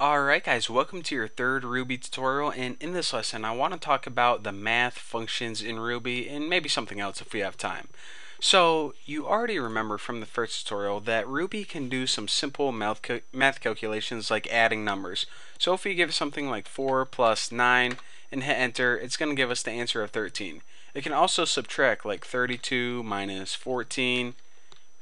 Alright guys, welcome to your third Ruby tutorial and in this lesson I want to talk about the math functions in Ruby and maybe something else if we have time. So you already remember from the first tutorial that Ruby can do some simple math, cal math calculations like adding numbers. So if we give something like 4 plus 9 and hit enter, it's going to give us the answer of 13. It can also subtract like 32 minus 14,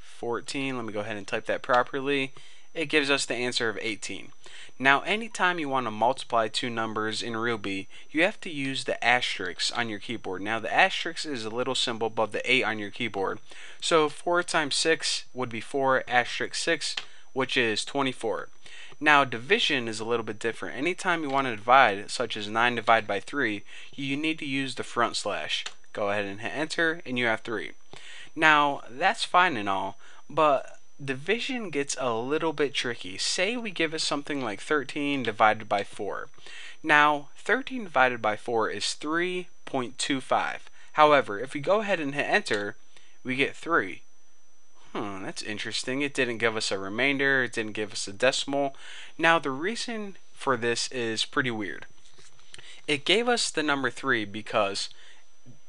14, let me go ahead and type that properly, it gives us the answer of 18. Now anytime you want to multiply two numbers in Ruby, you have to use the asterisk on your keyboard. Now the asterisk is a little symbol above the 8 on your keyboard. So 4 times 6 would be 4 asterisk 6, which is 24. Now division is a little bit different. Anytime you want to divide, such as 9 divided by 3, you need to use the front slash. Go ahead and hit enter and you have 3. Now that's fine and all, but division gets a little bit tricky. Say we give us something like 13 divided by 4. Now, 13 divided by 4 is 3.25. However, if we go ahead and hit enter, we get 3. Hmm, that's interesting. It didn't give us a remainder, it didn't give us a decimal. Now, the reason for this is pretty weird. It gave us the number 3 because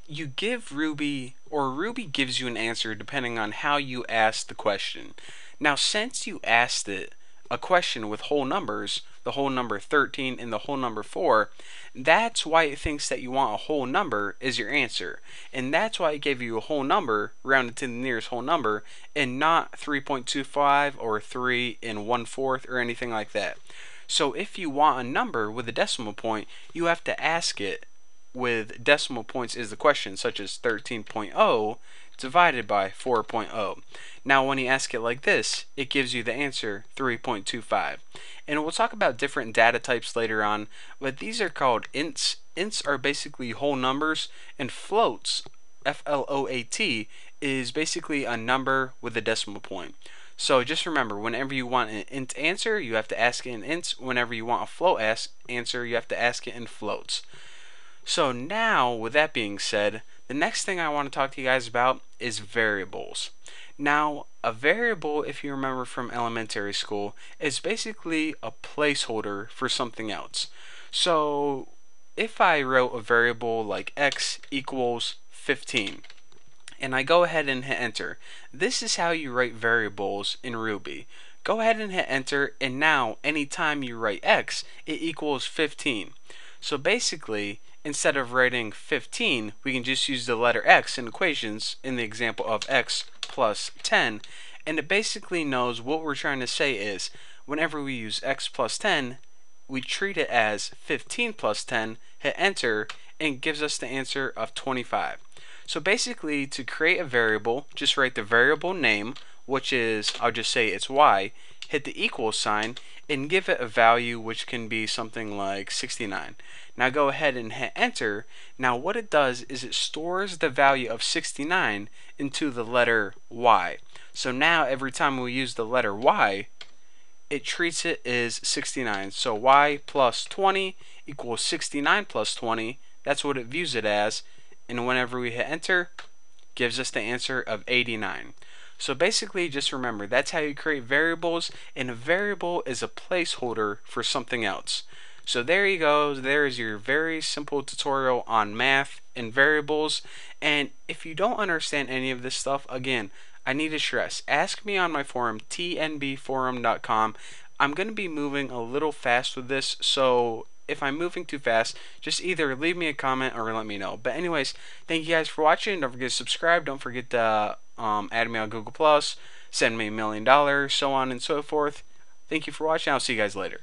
you give Ruby, or Ruby gives you an answer depending on how you ask the question. Now, since you asked it a question with whole numbers, the whole number 13 and the whole number 4, that's why it thinks that you want a whole number is your answer. And that's why it gave you a whole number rounded to the nearest whole number and not 3.25 or 3 and 1 fourth or anything like that. So if you want a number with a decimal point, you have to ask it with decimal points is the question, such as 13.0 divided by 4.0. Now, when you ask it like this, it gives you the answer 3.25. And we'll talk about different data types later on, but these are called ints. Ints are basically whole numbers, and floats, F L O A T, is basically a number with a decimal point. So just remember, whenever you want an int answer, you have to ask it in ints. Whenever you want a float answer, you have to ask it in floats. So now, with that being said, the next thing I want to talk to you guys about is variables. Now, a variable, if you remember from elementary school, is basically a placeholder for something else. So, if I wrote a variable like x equals 15, and I go ahead and hit enter, this is how you write variables in Ruby. Go ahead and hit enter, and now anytime you write x, it equals 15. So basically, instead of writing 15, we can just use the letter x in equations in the example of x plus 10, and it basically knows what we're trying to say is whenever we use x plus 10, we treat it as 15 plus 10, hit enter, and gives us the answer of 25. So basically, to create a variable, just write the variable name, which is, I'll just say it's y, hit the equal sign, and give it a value which can be something like 69. Now go ahead and hit enter. Now what it does is it stores the value of 69 into the letter y. So now every time we use the letter y, it treats it as 69. So y plus 20 equals 69 plus 20. That's what it views it as. And whenever we hit enter, gives us the answer of 89. So basically, just remember that's how you create variables, and a variable is a placeholder for something else. So there you go. There is your very simple tutorial on math and variables. And if you don't understand any of this stuff, again, I need to stress, ask me on my forum, tnbforum.com. I'm going to be moving a little fast with this, so if I'm moving too fast, just either leave me a comment or let me know. But anyways, thank you guys for watching. Don't forget to subscribe. Don't forget to um, add me on Google Plus, send me a million dollars, so on and so forth. Thank you for watching. I'll see you guys later.